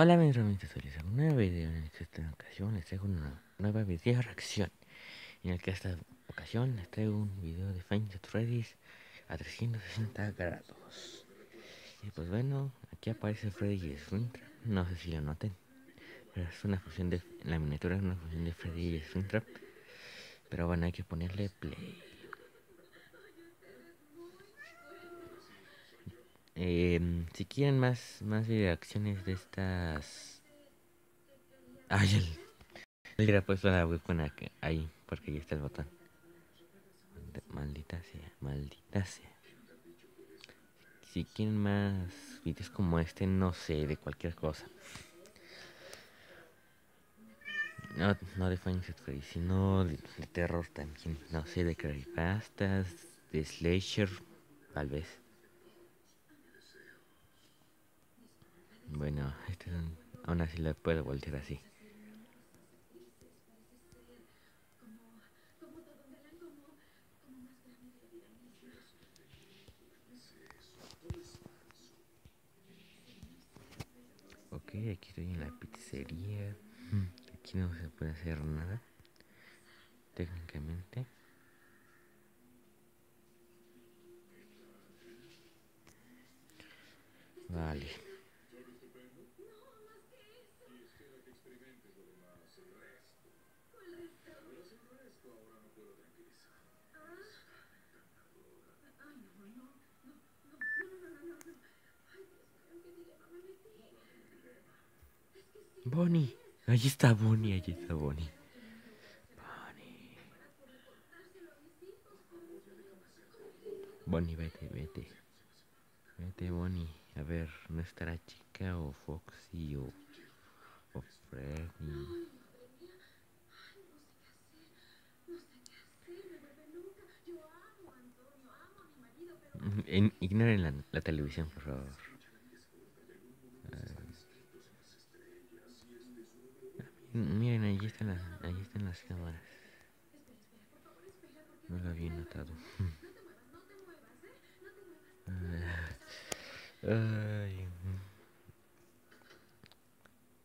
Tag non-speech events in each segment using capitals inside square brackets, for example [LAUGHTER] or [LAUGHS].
Hola mis ramitas, soy un nuevo video en esta ocasión les traigo una nueva video reacción en el que esta ocasión les traigo un video de Find Freddy's a 360 grados. Y pues bueno, aquí aparece Freddy y Springtrap, no sé si lo noten pero es una fusión de, la miniatura es una fusión de Freddy y Springtrap pero bueno, hay que ponerle play Eh, si quieren más, más reacciones de estas... Ay, el... Hubiera puesto la webcam ahí, porque ahí está el botón. Maldita sea, maldita sea. Si quieren más vídeos como este, no sé, de cualquier cosa. No, no de Final Freddy, sino de, de, terror también. No sé, de creepypastas, de slasher, tal vez. Bueno, este aún así lo puedo voltear así. Ok, aquí estoy en la pizzería. Aquí no se puede hacer nada. Técnicamente. Vale. Bonnie. Allí está Bonnie, allí está Bonnie. Bonnie. Bonnie, vete, vete. Vete, Bonnie. A ver, ¿no estará chica o Foxy o, o Freddy? ignoren la, la televisión, por favor. Miren, ahí están las, ahí están las cámaras. No lo había notado. [LAUGHS] Ay.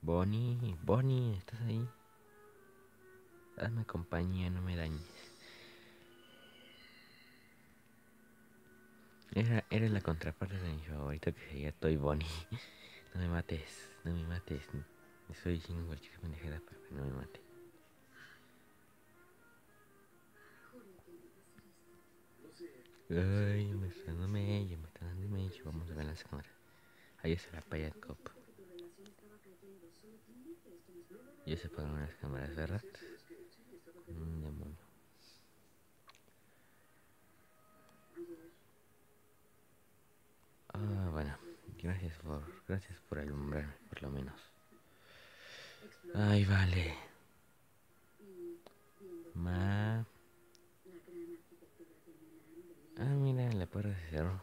Bonnie, Bonnie, ¿estás ahí? Hazme compañía, no me dañes. Era, eres la contraparte de mi favorito que sería Toy Bonnie. [LAUGHS] No me mates, no me mates. Estoy diciendo cualquier pendejada para que no me mate. Ay, me está dando medio, me está dando medio. Vamos a ver las cámaras. Ahí está la paya cop. Ya se apagaron las cámaras, ¿verdad? Un demonio. Ah, bueno. Gracias por, gracias por alumbrarme, por lo menos. Ay, vale. Ma. Ah, mira, la puerta se cerró.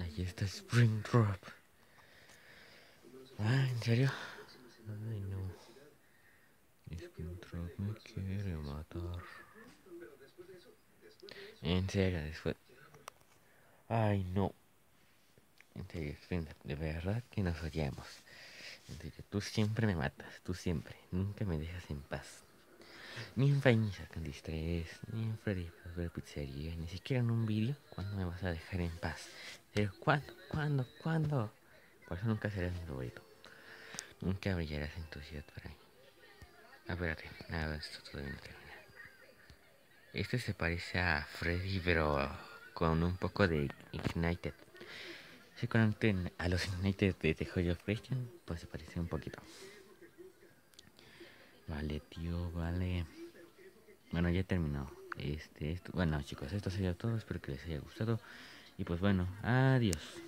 Ahí está Springtrap. Ah, ¿en serio? Ay, no. Springtrap me quiere matar. En serio, después. Ay, no. En serio, de verdad que nos odiamos. En serio, tú siempre me matas, tú siempre. Nunca me dejas en paz. Ni en Fainisa con distrés, ni en Freddy ver pizzería, ni siquiera en un vídeo. ¿Cuándo me vas a dejar en paz? Pero ¿cuándo? ¿Cuándo? ¿Cuándo? Por eso nunca serás mi favorito. Nunca brillarás en tu ciudad para mí. Espérate, nada, esto todavía no termina. Este se parece a Freddy, pero con un poco de Ignited. Si conocen a los Ignited de The Joy of Christian, pues se parece un poquito. Vale, tío, vale. Bueno, ya terminó. Este, esto, bueno, chicos, esto sería todo. Espero que les haya gustado. Y pues bueno, adiós.